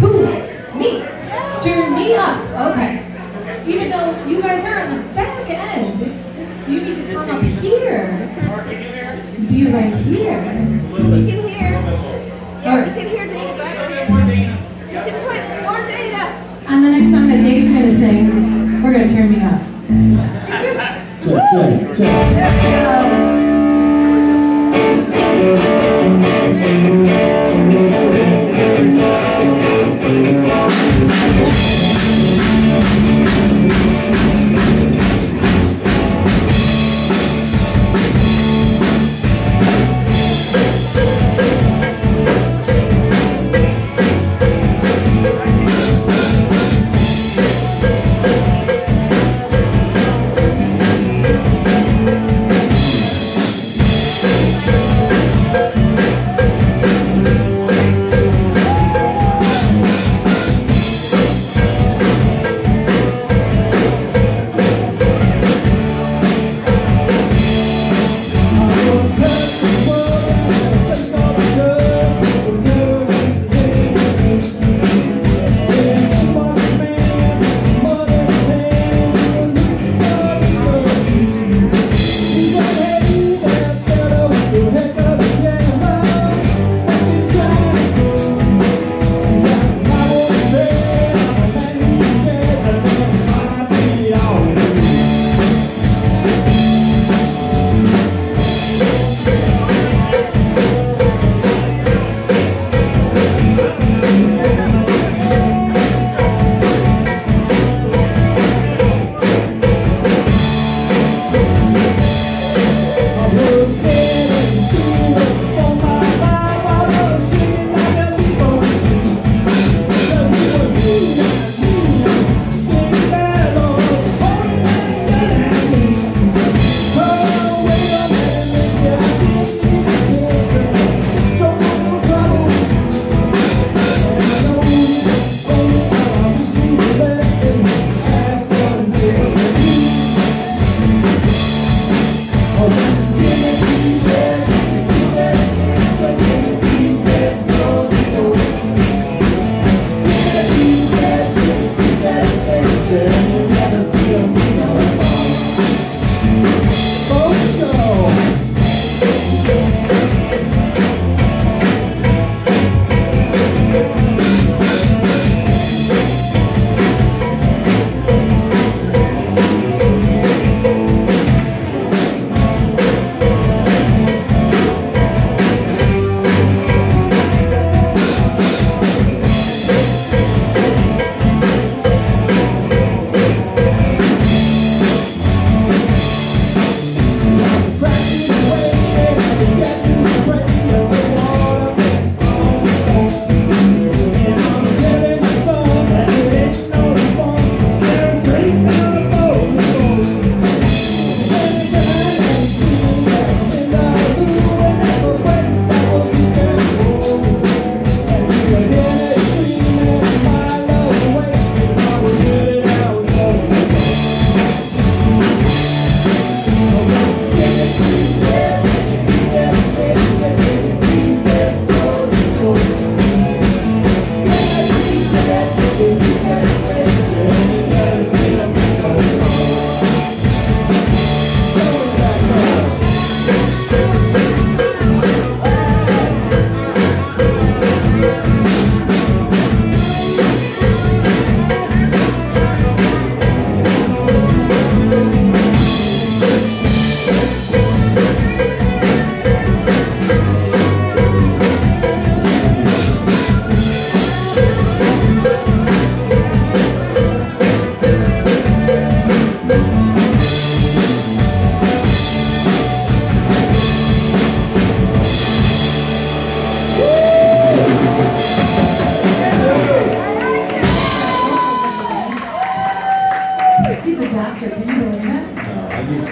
Who? Me. Turn me up. Okay. Even though you guys are on the back end, it's, it's you need to come up here. Be right here. We can hear. Yeah, we can hear Dana. You can put more data. And the next song that Dave's gonna sing, we're gonna turn me up. Check, check, check.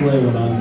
play when I'm